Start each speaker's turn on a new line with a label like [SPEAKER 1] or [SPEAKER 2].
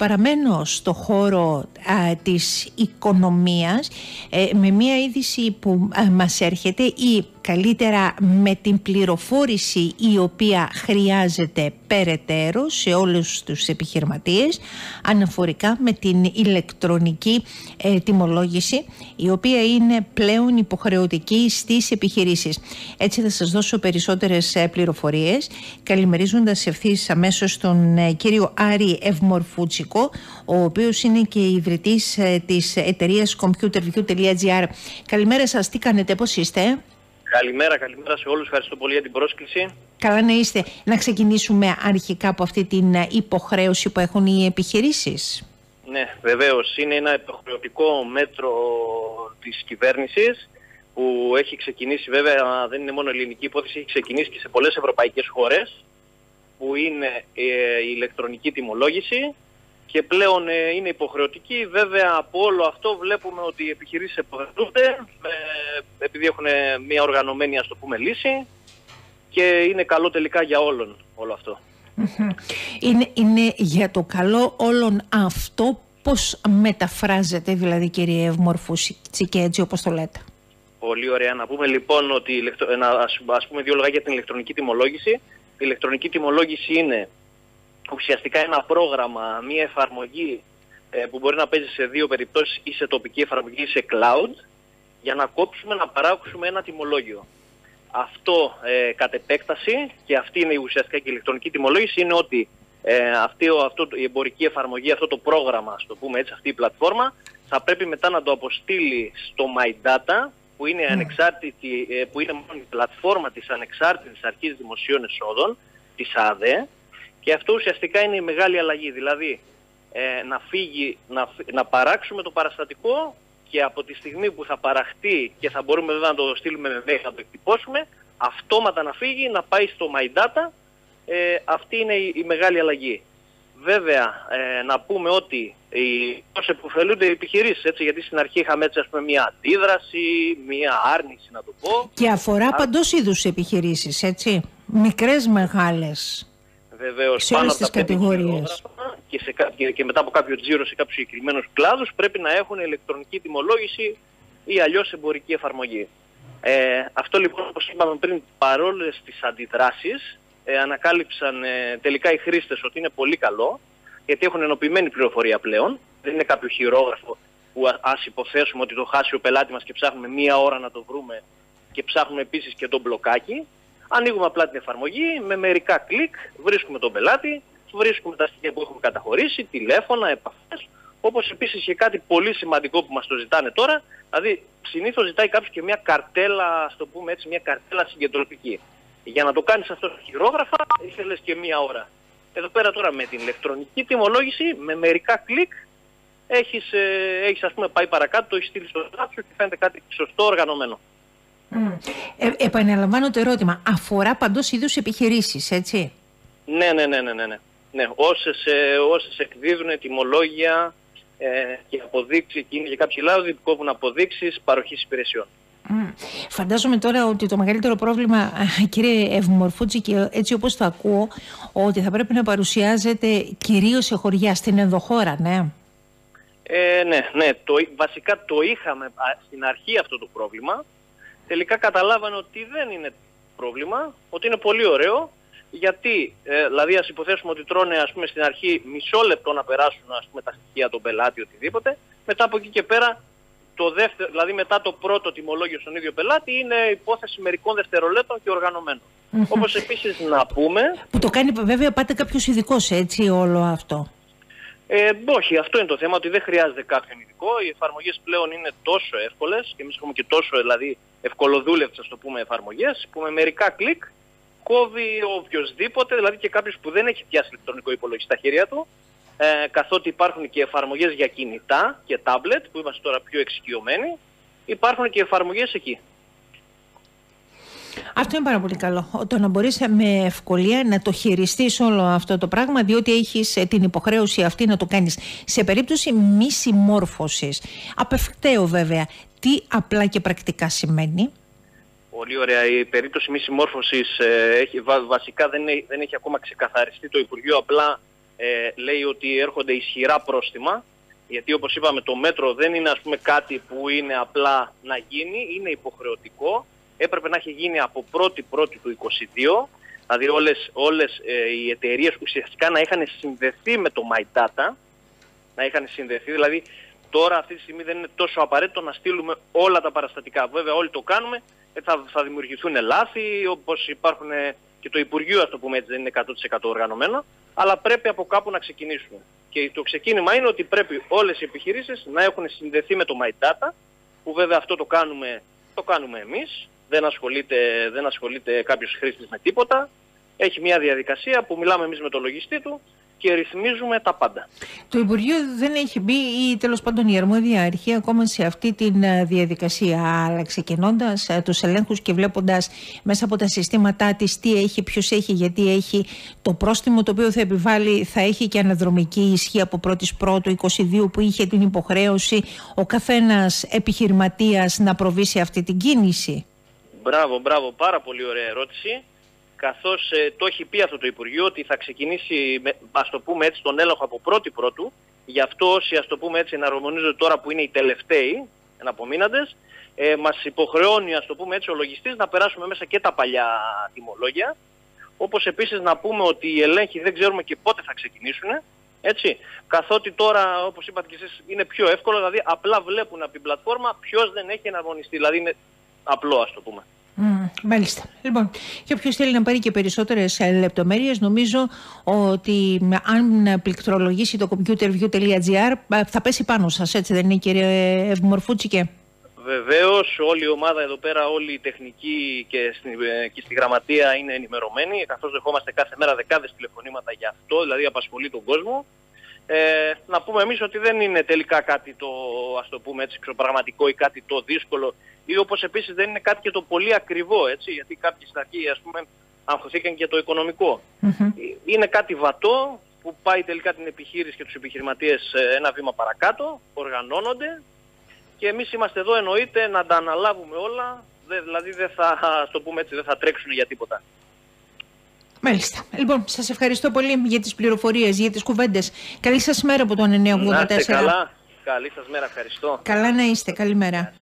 [SPEAKER 1] παραμένω στο χώρο α, της οικονομίας ε, με μια είδηση που α, μας έρχεται ή καλύτερα με την πληροφόρηση η οποία χρειάζεται περαιτέρω σε όλους τους επιχειρηματίες αναφορικά με την ηλεκτρονική ε, τιμολόγηση η οποία είναι πλέον υποχρεωτική στις επιχειρήσεις. Έτσι θα σας δώσω περισσότερες ε, πληροφορίες καλημερίζοντας ευθύς αμέσως τον ε, κύριο Άρη Ευμορφούτσικο ο οποίος είναι και ιδρυτής ε, της εταιρείας computerview.gr Καλημέρα σας, τι κάνετε, πώς είστε;
[SPEAKER 2] Καλημέρα, καλημέρα σε όλους. Ευχαριστώ πολύ για την πρόσκληση.
[SPEAKER 1] Καλά να είστε. Να ξεκινήσουμε αρχικά από αυτή την ε, υποχρέωση που έχουν οι επιχειρήσεις.
[SPEAKER 2] Ναι, βεβαίως. Είναι ένα υποχρεωτικό μέτρο της κυβέρνησης που έχει ξεκινήσει, βέβαια δεν είναι μόνο ελληνική υπόθεση, έχει ξεκινήσει και σε πολλές ευρωπαϊκές χώρες που είναι ε, η ηλεκτρονική τιμολόγηση και πλέον ε, είναι υποχρεωτική. Βέβαια από όλο αυτό βλέπουμε ότι οι επιχειρήσεις εποδετούνται ε, επειδή έχουν μια οργανωμένη ας το πούμε λύση και είναι καλό τελικά για όλον όλο αυτό.
[SPEAKER 1] Είναι, είναι για το καλό όλων αυτό πώς μεταφράζεται δηλαδή κύριε Ευμορφούση και έτσι όπως το λέτε;
[SPEAKER 2] Πολύ ωραία. Να πούμε λοιπόν ότι να, ας, πούμε δύο λόγια για την ηλεκτρονική τιμολόγηση. Η ηλεκτρονική τιμολόγηση είναι ουσιαστικά ένα πρόγραμμα, μια εφαρμογή ε, που μπορεί να παίζει σε δύο περιπτώσεις ή σε τοπική εφαρμογή ή σε cloud για να κόψουμε, να παράξουμε ένα τιμολόγιο. Αυτό ε, κατ' επέκταση και αυτή είναι η ουσιαστικά και η ηλεκτρονική τιμολόγηση είναι ότι ε, αυτή, αυτό, η εμπορική εφαρμογή, αυτό το πρόγραμμα, στο πούμε έτσι, αυτή η πλατφόρμα θα πρέπει μετά να το αποστείλει στο My Data που είναι, mm. ανεξάρτητη, ε, που είναι μόνο η πλατφόρμα της ανεξάρτητης αρχής δημοσίων εσόδων, της ΑΔΕ, και αυτό ουσιαστικά είναι η μεγάλη αλλαγή. Δηλαδή ε, να, φύγει, να, να παράξουμε το παραστατικό και από τη στιγμή που θα παραχτεί και θα μπορούμε βέβαια να το στείλουμε με mail, να το εκτυπώσουμε, αυτόματα να φύγει, να πάει στο My Data. Ε, αυτή είναι η, μεγάλη αλλαγή. Βέβαια, ε, να πούμε ότι οι, πώς επωφελούνται οι επιχειρήσεις, έτσι, γιατί στην αρχή είχαμε έτσι, ας πούμε, μια αντίδραση, μια άρνηση να το πω.
[SPEAKER 1] Και αφορά Α... παντός είδους επιχειρήσεις, έτσι, μικρές, μεγάλες
[SPEAKER 2] βεβαίως πάνω από τα κατηγορίες. Και, σε, και, και μετά από κάποιο τζίρο σε κάποιους συγκεκριμένους κλάδους πρέπει να έχουν ηλεκτρονική τιμολόγηση ή αλλιώς εμπορική εφαρμογή. Ε, αυτό λοιπόν, όπως είπαμε πριν, παρόλες τις αντιδράσεις, ε, ανακάλυψαν ε, τελικά οι χρήστες ότι είναι πολύ καλό, γιατί έχουν ενοποιημένη πληροφορία πλέον. Δεν είναι κάποιο χειρόγραφο που α υποθέσουμε ότι το χάσει ο πελάτης μας και ψάχνουμε μία ώρα να το βρούμε και ψάχνουμε επίσης και τον μπλοκάκι. Ανοίγουμε απλά την εφαρμογή, με μερικά κλικ βρίσκουμε τον πελάτη, βρίσκουμε τα στοιχεία που έχουμε καταχωρήσει, τηλέφωνα, επαφές, όπως επίσης και κάτι πολύ σημαντικό που μας το ζητάνε τώρα, δηλαδή συνήθως ζητάει κάποιος και μια καρτέλα, ας το πούμε έτσι, μια καρτέλα συγκεντρωτική. Για να το κάνεις αυτό στα χειρόγραφα, ήθελες και μία ώρα. Εδώ πέρα τώρα με την ηλεκτρονική τιμολόγηση, με μερικά κλικ, έχεις, ε, έχεις ας πούμε πάει παρακάτω, το έχεις στείλει στο και φαίνεται κάτι σωστό οργανωμένο.
[SPEAKER 1] Ε, επαναλαμβάνω το ερώτημα. Αφορά παντός είδους επιχειρήσεις, έτσι;
[SPEAKER 2] Ναι, ναι, ναι, ναι, ναι. ναι. Όσες, ε, όσες εκδίδουν τιμολόγια ε, και αποδείξεις, και είναι και κάποιοι λάδοι που κόβουν αποδείξεις παροχής υπηρεσιών.
[SPEAKER 1] Mm. Φαντάζομαι τώρα ότι το μεγαλύτερο πρόβλημα, κύριε Ευμορφούτζη, και έτσι όπως το ακούω, ότι θα πρέπει να παρουσιάζεται κυρίως σε χωριά, στην ενδοχώρα, ναι.
[SPEAKER 2] Ε, ναι, ναι. Το, βασικά το είχαμε στην αρχή αυτό το πρόβλημα τελικά καταλάβανε ότι δεν είναι πρόβλημα, ότι είναι πολύ ωραίο, γιατί, ε, δηλαδή ας υποθέσουμε ότι τρώνε ας πούμε στην αρχή μισό λεπτό να περάσουν ας πούμε τα στοιχεία των πελάτη οτιδήποτε, μετά από εκεί και πέρα το δεύτερο, δηλαδή μετά το πρώτο τιμολόγιο στον ίδιο πελάτη είναι υπόθεση μερικών δευτερολέπτων και οργανωμένο. Mm-hmm. Όπως επίσης να πούμε...
[SPEAKER 1] Που το κάνει βέβαια πάτε κάποιος ειδικός έτσι όλο αυτό.
[SPEAKER 2] Ε, όχι, αυτό είναι το θέμα, ότι δεν χρειάζεται κάποιον ειδικό. Οι εφαρμογές πλέον είναι τόσο εύκολες και εμείς έχουμε και τόσο δηλαδή ευκολοδούλευτες, ας το πούμε, εφαρμογές που με μερικά κλικ κόβει οποιοδήποτε, δηλαδή και κάποιος που δεν έχει πιάσει ηλεκτρονικό υπολογιστή στα χέρια του, ε, καθότι υπάρχουν και εφαρμογές για κινητά και τάμπλετ, που είμαστε τώρα πιο εξοικειωμένοι, υπάρχουν και εφαρμογές εκεί.
[SPEAKER 1] Αυτό είναι πάρα πολύ καλό. Το να μπορείς με ευκολία να το χειριστείς όλο αυτό το πράγμα, διότι έχεις ε, την υποχρέωση αυτή να το κάνεις. Σε περίπτωση μη συμμόρφωσης, απευκταίο βέβαια, τι απλά και πρακτικά σημαίνει;
[SPEAKER 2] Πολύ ωραία. Η περίπτωση μη συμμόρφωσης ε, βασικά δεν, δεν έχει ακόμα ξεκαθαριστεί. Το Υπουργείο απλά ε, λέει ότι έρχονται ισχυρά πρόστιμα, γιατί όπως είπαμε το μέτρο δεν είναι ας πούμε κάτι που είναι απλά να γίνει, είναι υποχρεωτικό. Έπρεπε να έχει γίνει από 1η Πρώτη του 2022, δηλαδή όλες, όλες ε, οι εταιρείες ουσιαστικά να είχαν συνδεθεί με το My Data, να είχαν συνδεθεί, δηλαδή τώρα αυτή τη στιγμή δεν είναι τόσο απαραίτητο να στείλουμε όλα τα παραστατικά. Βέβαια όλοι το κάνουμε, ε, θα, θα δημιουργηθούν λάθη, όπως υπάρχουν ε, και το Υπουργείο, ας το πούμε έτσι, δεν είναι 100% οργανωμένο, αλλά πρέπει από κάπου να ξεκινήσουμε. Και το ξεκίνημα είναι ότι πρέπει όλες οι επιχειρήσεις να έχουν συνδεθεί με το My Data, που βέβαια αυτό το κάνουμε, το κάνουμε εμείς, δεν ασχολείται, δεν ασχολείται κάποιος χρήστης με τίποτα. Έχει μια διαδικασία που μιλάμε εμείς με το λογιστή του και ρυθμίζουμε τα πάντα.
[SPEAKER 1] Το Υπουργείο δεν έχει μπει ή τέλος πάντων η αρμόδια αρχή ακόμα σε αυτή τη ε, διαδικασία. Αλλά ξεκινώντας ε, τους ελέγχους και βλέποντας μέσα από τα συστήματά της τι έχει, ποιος έχει, γιατί έχει το πρόστιμο το οποίο θα επιβάλλει, θα έχει και αναδρομική ισχύ από 1η Πρώτου 22 που είχε την υποχρέωση ο καθένας επιχειρηματίας να προβεί σε αυτή την κίνηση.
[SPEAKER 2] Μπράβο, μπράβο, πάρα πολύ ωραία ερώτηση καθώς ε, το έχει πει αυτό το Υπουργείο ότι θα ξεκινήσει, με, ας το πούμε έτσι, τον έλεγχο από πρώτη πρώτου. Γι' αυτό όσοι, ας το πούμε έτσι, εναρμονίζονται τώρα που είναι οι τελευταίοι εναπομείναντες, ε, μας υποχρεώνει, ας το πούμε έτσι, ο λογιστής να περάσουμε μέσα και τα παλιά τιμολόγια. Όπως επίσης να πούμε ότι οι ελέγχοι δεν ξέρουμε και πότε θα ξεκινήσουν. Έτσι. Καθότι τώρα, όπως είπατε και εσείς, είναι πιο εύκολο, δηλαδή απλά βλέπουν από την πλατφόρμα ποιος δεν έχει εναρμονιστεί. Δηλαδή είναι απλό, ας το πούμε.
[SPEAKER 1] Mm, μάλιστα. Λοιπόν, και όποιος θέλει να πάρει και περισσότερες λεπτομέρειες, νομίζω ότι αν πληκτρολογήσει το computerview.gr θα πέσει πάνω σας, έτσι δεν είναι, κύριε Μορφούτσικε.
[SPEAKER 2] Βεβαίως, όλη η ομάδα εδώ πέρα, όλη η τεχνική και στη, και στη γραμματεία είναι ενημερωμένη, καθώς δεχόμαστε κάθε μέρα δεκάδες τηλεφωνήματα για αυτό, δηλαδή απασχολεί τον κόσμο. Ε, να πούμε εμείς ότι δεν είναι τελικά κάτι το, ας το πούμε έτσι, πραγματικό ή κάτι το δύσκολο ή όπως επίσης δεν είναι κάτι και το πολύ ακριβό, έτσι, γιατί κάποιοι στην αρχή, ας πούμε, αγχωθήκαν και το οικονομικο Είναι κάτι βατό που πάει τελικά την επιχείρηση και τους επιχειρηματίες ένα βήμα παρακάτω, οργανώνονται και εμείς είμαστε εδώ εννοείται να τα αναλάβουμε όλα, δηλαδή δεν θα, το πούμε έτσι, δεν θα τρέξουν για τίποτα.
[SPEAKER 1] Μάλιστα. Λοιπόν, σας ευχαριστώ πολύ για τις πληροφορίες, για τις κουβέντες. Καλή σας μέρα από το 984.
[SPEAKER 2] Να είστε καλά. Καλή σας μέρα. Ευχαριστώ.
[SPEAKER 1] Καλά να είστε. Καλημέρα.